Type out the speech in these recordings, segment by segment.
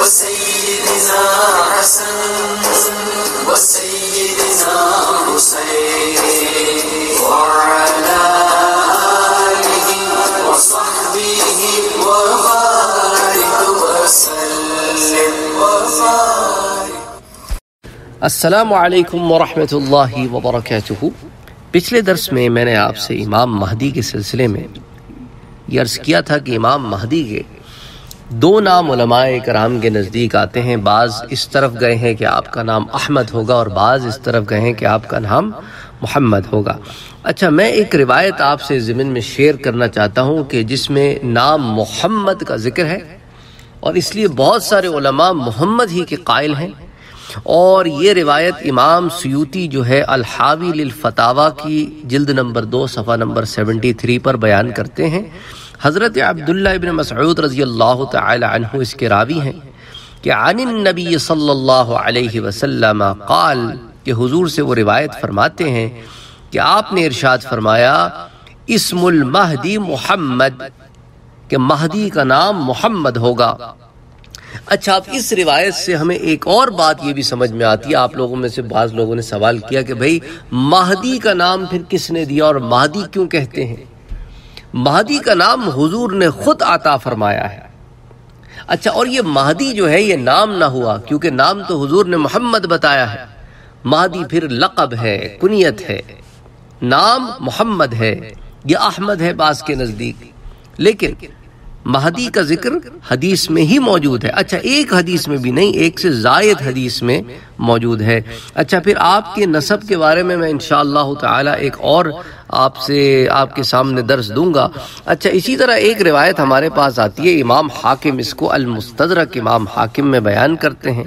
وسيدنا حسن، وسيدنا حسين، وعلى آله وصحبه وبارك وسلم السلام علیکم ورحمۃ اللہ وبرکاتہ پچھلے درس میں میں نے آپ سے امام مہدی کے سلسلے میں یہ عرض کیا تھا کہ امام مہدی کے دو نام علماء کرام کے نزدیک آتے ہیں۔ بعض اس طرف گئے ہیں کہ آپ کا نام احمد ہوگا اور بعض اس طرف گئے ہیں کہ آپ کا نام محمد ہوگا۔ اچھا میں ایک روایت آپ سے زمین میں شیئر کرنا چاہتا ہوں کہ جس میں نام محمد کا ذکر ہے اور اس لیے بہت سارے علماء محمد ہی کے قائل ہیں۔ اور یہ روایت امام سیوتی جو ہے، الحاوی للفتاوہ کی جلد نمبر دو، صفحہ نمبر سیونٹی تھری پر بیان کرتے ہیں۔ حضرت عبداللہ ابن مسعود رضی اللہ تعالی عنہ اس کے راوی ہیں کہ عن النبی صلی اللہ علیہ وسلم قال کہ حضور سے وہ روایت فرماتے ہیں کہ آپ نے ارشاد فرمایا، اسم المہدی محمد، کہ مہدی کا نام محمد ہوگا۔ اچھا اب اس روایت سے ہمیں ایک اور بات یہ بھی سمجھ میں آتی ہے۔ آپ لوگوں میں سے بعض لوگوں نے سوال کیا کہ بھئی مہدی کا نام پھر کس نے دیا اور مہدی کیوں کہتے ہیں؟ مہدی کا نام حضور نے خود عطا فرمایا ہے۔ اچھا اور یہ مہدی جو ہے، یہ نام نہ ہوا، کیونکہ نام تو حضور نے محمد بتایا ہے۔ مہدی پھر لقب ہے، کنیت ہے۔ نام محمد ہے، یہ احمد ہے بعض کے نزدیک۔ لیکن مہدی کا ذکر حدیث میں ہی موجود ہے۔ اچھا ایک حدیث میں بھی نہیں، ایک سے زائد حدیث میں موجود ہے۔ اچھا پھر آپ کے نصب کے بارے میں میں انشاءاللہ تعالی ایک اور آپ سے آپ کے سامنے درس دوں گا۔ اچھا اسی طرح ایک روایت ہمارے پاس آتی ہے، امام حاکم اس کو المستدرک امام حاکم میں بیان کرتے ہیں۔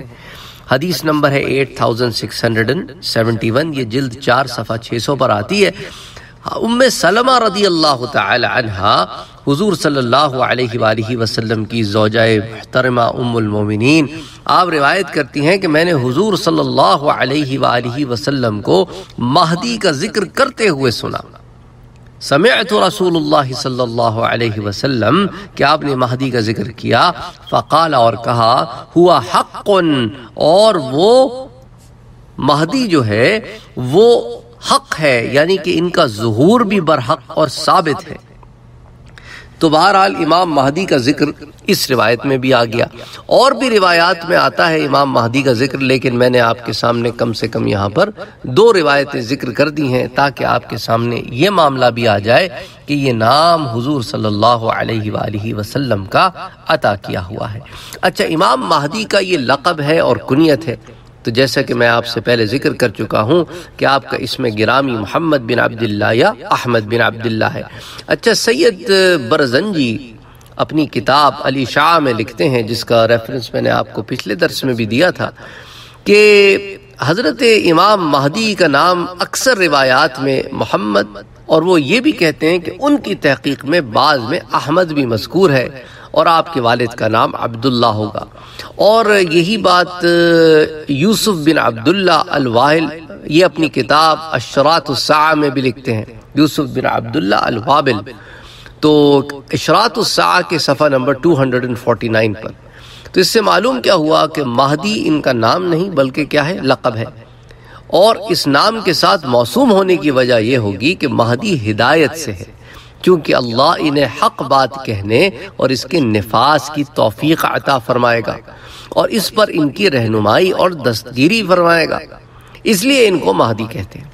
حدیث نمبر ہے 8671 یہ جلد چار صفحہ 600 پر آتی ہے۔ ام سلمہ رضی اللہ تعالی عنہ حضور صلی اللہ علیہ وآلہ وسلم کی زوجہ محترمہ ام المومنین، آپ روایت کرتی ہیں کہ میں نے حضور صلی اللہ علیہ وآلہ وسلم کو مہدی کا ذکر کرتے ہوئے سنا۔ سمعت رسول اللہ صلی اللہ علیہ وسلم کہ آپ نے مہدی کا ذکر کیا، فقال اور کہا، ہوا حق اور وہ مہدی جو ہے، وہ حق ہے یعنی کہ ان کا ظہور بھی برحق اور ثابت ہے۔ تو بہرحال امام مہدی کا ذکر اس روایت میں بھی آ گیا۔ اور بھی روایات میں آتا ہے امام مہدی کا ذکر، لیکن میں نے آپ کے سامنے کم سے کم یہاں پر دو روایتیں ذکر کر دی ہیں تاکہ آپ کے سامنے یہ معاملہ بھی آ جائے کہ یہ نام حضور صلی اللہ علیہ وآلہ وسلم کا عطا کیا ہوا ہے۔ اچھا امام مہدی کا یہ لقب ہے اور کنیت ہے۔ تو جیسا کہ میں آپ سے پہلے ذکر کر چکا ہوں کہ آپ کا اس میں گرامی محمد بن عبداللہ یا احمد بن عبداللہ ہے۔ اچھا سید برزنجی اپنی کتاب علی شاہ میں لکھتے ہیں، جس کا ریفرنس میں نے آپ کو پچھلے درس میں بھی دیا تھا کہ حضرت امام مہدی کا نام اکثر روایات میں محمد اور وہ یہ بھی کہتے ہیں کہ ان کی تحقیق میں بعض میں احمد بھی مذکور ہے۔ اور آپ کے والد کا نام عبداللہ ہوگا۔ اور یہی بات، یوسف بن عبداللہ الواحل، یہ اپنی کتاب اشرات الساعہ میں بھی لکھتے ہیں۔ یوسف بن عبداللہ الوابل۔ تو اشرات الساعہ کے صفحہ نمبر 249 پر۔ تو اس سے معلوم کیا ہوا کہ مہدی ان کا نام نہیں، بلکہ کیا ہے؟ لقب ہے۔ اور اس نام کے ساتھ موسوم ہونے کی وجہ یہ ہوگی کہ مہدی ہدایت سے ہے۔ کیونکہ اللہ انہیں حق بات کہنے اور اس کے نفاذ کی توفیق عطا فرمائے گا اور اس پر ان کی رہنمائی اور دستگیری فرمائے گا۔ اس لیے ان کو مہدی کہتے ہیں۔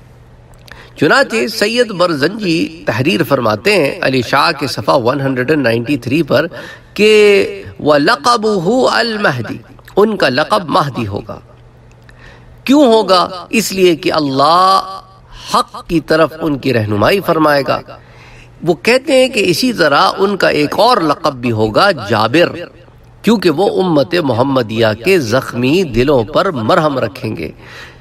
چنانچہ سید برزنجی تحریر فرماتے ہیں علی شاہ کے صفحہ 193 پر کہ وَلَقَبُهُ الْمَهْدِ، ان کا لقب مہدی ہوگا۔ کیوں ہوگا؟ اس لیے کہ اللہ حق کی طرف ان کی رہنمائی فرمائے گا۔ وہ کہتے ہیں کہ اسی طرح ان کا ایک اور لقب بھی ہوگا جابر، کیونکہ وہ امت محمدیہ کے زخمی دلوں پر مرہم رکھیں گے،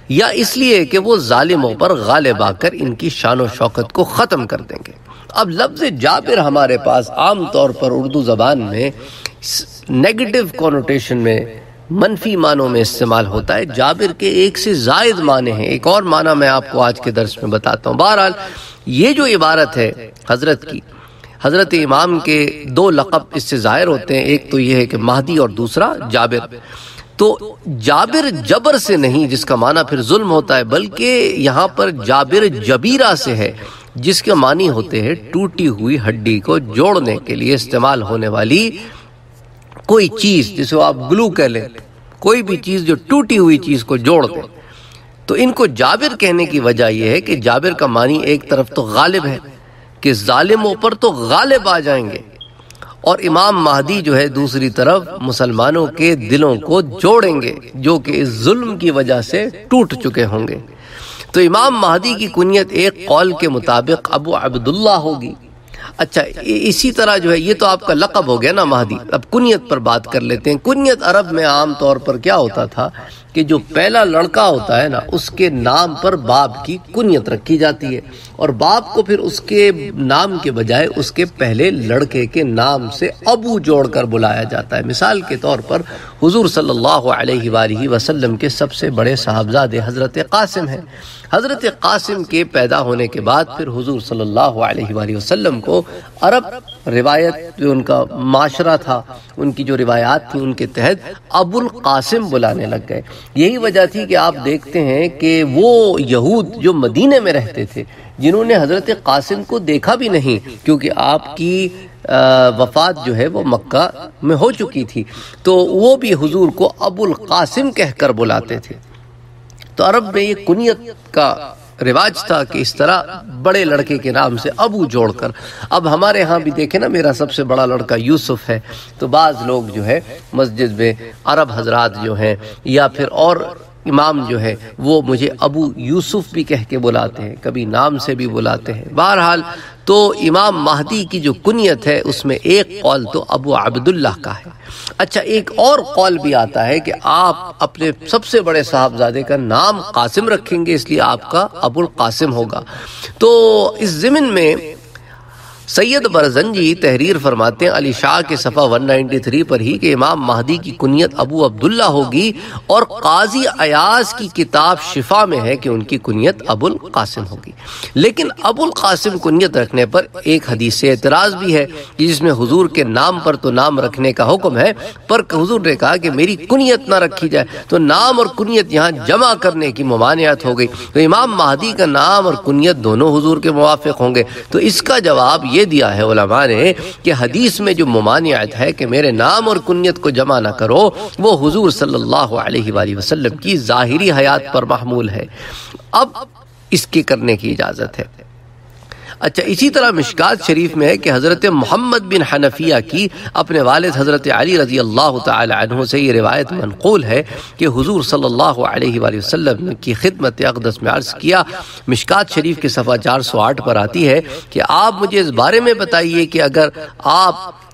یا اس لیے کہ وہ ظالموں پر غالب آ کر ان کی شان و شوکت کو ختم کر دیں گے۔ اب لفظ جابر ہمارے پاس عام طور پر اردو زبان میں نیگیٹو کونوٹیشن میں، منفی معنوں میں استعمال ہوتا ہے۔ جابر کے ایک سے زائد معنی ہیں۔ ایک اور معنی میں آپ کو آج کے درس میں بتاتا ہوں۔ بہرحال یہ جو عبارت ہے حضرت کی، حضرت امام کے دو لقب اس سے ظاہر ہوتے ہیں، ایک تو یہ ہے کہ مہدی اور دوسرا جابر۔ تو جابر جبر سے نہیں، جس کا معنی پھر ظلم ہوتا ہے، بلکہ یہاں پر جابر جبیرہ سے ہے، جس کے معنی ہوتے ہیں ٹوٹی ہوئی ہڈی کو جوڑنے کے لیے استعمال ہونے والی کوئی چیز، جسے آپ گلو کہہ لیں۔ کوئی بھی چیز جو ٹوٹی ہوئی چیز کو جوڑ دیں تو ان کو جابر کہنے کی وجہ یہ ہے کہ جابر کا معنی ایک طرف تو غالب ہے کہ ظالموں پر تو غالب آ جائیں گے اور امام مہدی جو ہے دوسری طرف مسلمانوں کے دلوں کو جوڑیں گے جو کہ اس ظلم کی وجہ سے ٹوٹ چکے ہوں گے۔ تو امام مہدی کی کنیت ایک قول کے مطابق ابو عبداللہ ہوگی۔ اچھا اسی طرح جو ہے، یہ تو آپ کا لقب ہو گیا نا مہدی۔ اب کنیت پر بات کر لیتے ہیں۔ کنیت عرب میں عام طور پر کیا ہوتا تھا؟ کہ جو پہلا لڑکا ہوتا ہے نا، اس کے نام پر باپ کی کنیت رکھی جاتی ہے۔ اور باپ کو پھر اس کے نام کے بجائے اس کے پہلے لڑکے کے نام سے ابو جوڑ کر بلایا جاتا ہے۔ مثال کے طور پر حضور صلی اللہ علیہ وآلہ وسلم کے سب سے بڑے صاحبزادے حضرت قاسم ہیں۔ حضرت قاسم کے پیدا ہونے کے بعد پھر حضور صلی اللہ علیہ وآلہ وسلم کو عرب روایت جو ان کا معاشرہ تھا، ان کی جو روایات تھی ان کے تحت ابو القاسم بلانے لگ گئے۔ یہی وجہ تھی کہ آپ دیکھتے ہیں کہ وہ یہود جو مدینے میں رہتے تھے، جنہوں نے حضرت قاسم کو دیکھا بھی نہیں، کیونکہ آپ کی وفات جو ہے وہ مکہ میں ہو چکی تھی۔ تو وہ بھی حضور کو ابو القاسم کہہ کر بلاتے تھے۔ تو عرب میں یہ کنیت کا رواج تھا کہ اس طرح بڑے لڑکے کے نام سے ابو جوڑ کر۔ اب ہمارے ہاں بھی دیکھیں نا، میرا سب سے بڑا لڑکا یوسف ہے۔ تو بعض لوگ جو ہے مسجد میں عرب حضرات جو ہیں یا پھر اور امام جو ہے، وہ مجھے ابو یوسف بھی کہہ کے بلاتے ہیں، کبھی نام سے بھی بلاتے ہیں۔ بہرحال تو امام مہدی کی جو کنیت ہے، اس میں ایک قول تو ابو عبداللہ کا ہے۔ اچھا ایک اور قول بھی آتا ہے کہ آپ اپنے سب سے بڑے صاحبزادے کا نام قاسم رکھیں گے، اس لیے آپ کا ابو القاسم ہوگا۔ تو اس زمن میں سید برزنجی تحریر فرماتے ہیں، علی شاہ کے صفحہ 193 پر ہی کہ امام مہدی کی کنیت ابو عبداللہ ہوگی اور قاضی ایاز کی کتاب شفا میں ہے کہ ان کی کنیت ابو القاسم ہوگی۔ لیکن ابو القاسم کنیت رکھنے پر ایک حدیث سے اعتراض بھی ہے کہ جس میں حضور کے نام پر تو نام رکھنے کا حکم ہے، پر حضور نے کہا کہ میری کنیت نہ رکھی جائے۔ تو نام اور کنیت یہاں جمع کرنے کی ممانعت ہو گئی۔ تو امام مہدی کا نام اور کنیت دونوں حضور کے موافق ہوں گے۔ تو اس کا جواب یہ دیا ہے علماء نے کہ حدیث میں جو ممانعت ہے کہ میرے نام اور کنیت کو جمع نہ کرو، وہ حضور صلی اللہ علیہ وآلہ وسلم کی ظاہری حیات پر محمول ہے۔ اب اس کی کرنے کی اجازت ہے۔ اچھا اسی طرح مشکات شریف میں ہے کہ حضرت محمد بن حنفیہ کی اپنے والد حضرت علی رضی اللہ تعالی عنہ سے یہ روایت منقول ہے کہ حضور صلی اللہ علیہ وآلہ وسلم کی خدمت اقدس میں عرض کیا، مشکات شریف کے صفحہ چار سو آٹھ پر آتی ہے کہ آپ مجھے اس بارے میں بتائیے کہ اگر آپ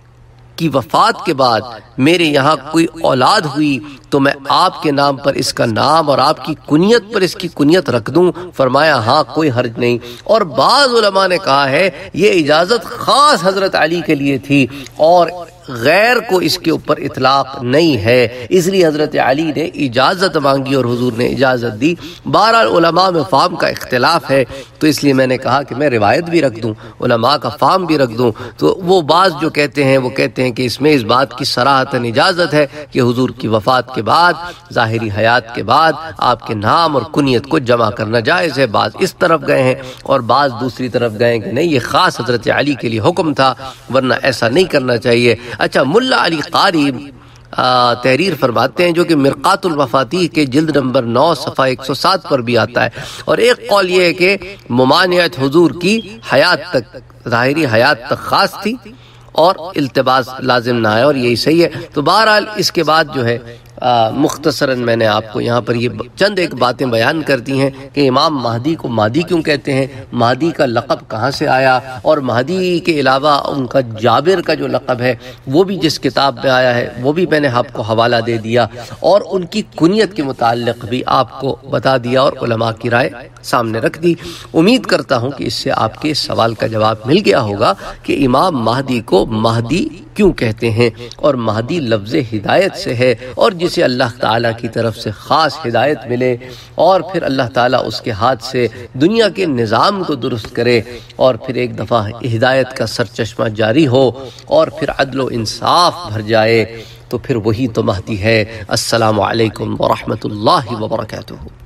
کی وفات کے بعد میرے یہاں کوئی اولاد ہوئی تو میں آپ کے نام پر اس کا نام اور آپ کی کنیت پر اس کی کنیت رکھ دوں۔ فرمایا ہاں کوئی حرج نہیں۔ اور بعض علماء نے کہا ہے، یہ اجازت خاص حضرت علی کے لیے تھی اور غیر کو اس کے اوپر اطلاق نہیں ہے۔ اس لیے حضرت علی نے اجازت مانگی اور حضور نے اجازت دی۔ بہرحال علماء میں فام کا اختلاف ہے۔ تو اس لیے میں نے کہا کہ میں روایت بھی رکھ دوں، علماء کا فام بھی رکھ دوں۔ تو وہ بعض جو کہتے ہیں، وہ کہتے ہیں کہ اس میں اس بات کی سراحتاً اجازت ہے کہ حضور کی وفات کے بعد، ظاہری حیات کے بعد آپ کے نام اور کنیت کو جمع کرنا جائز ہے۔ بعض اس طرف گئے ہیں اور بعض دوسری طرف گئے ہیں کہ نہیں، یہ خاص حضرت علی کے لیے حکم تھا، ورنہ ایسا نہیں کرنا چاہیے۔ اچھا ملا علی قاری تحریر فرماتے ہیں جو کہ مرقات الوفاتی کے جلد نمبر نو، صفحہ ایک سو سات پر بھی آتا ہے۔ اور ایک قول یہ ہے کہ ممانعت حضور کی حیات تک، ظاہری حیات تک خاص تھی اور التباس لازم نہ ہے اور یہی صحیح ہے۔ تو بہرحال اس کے بعد جو ہے مختصراً میں نے آپ کو یہاں پر یہ چند ایک باتیں بیان کرتی ہیں کہ امام مہدی کو مہدی کیوں کہتے ہیں؟ مہدی کا لقب کہاں سے آیا؟ اور مہدی کے علاوہ ان کا جابر کا جو لقب ہے، وہ بھی جس کتاب میں آیا ہے، وہ بھی میں نے آپ کو حوالہ دے دیا۔ اور ان کی کنیت کے متعلق بھی آپ کو بتا دیا اور علماء کی رائے سامنے رکھ دی۔ امید کرتا ہوں کہ اس سے آپ کے سوال کا جواب مل گیا ہوگا کہ امام مہدی کو مہدی کیوں کہتے ہیں؟ اور مہدی لفظ ہدایت سے ہے، اور جس جسے اللہ تعالیٰ کی طرف سے خاص ہدایت ملے اور پھر اللہ تعالیٰ اس کے ہاتھ سے دنیا کے نظام کو درست کرے اور پھر ایک دفعہ ہدایت کا سرچشمہ جاری ہو اور پھر عدل و انصاف بھر جائے تو پھر وہی تو مہدی ہے۔ السلام علیکم ورحمۃ اللہ وبرکاتہ۔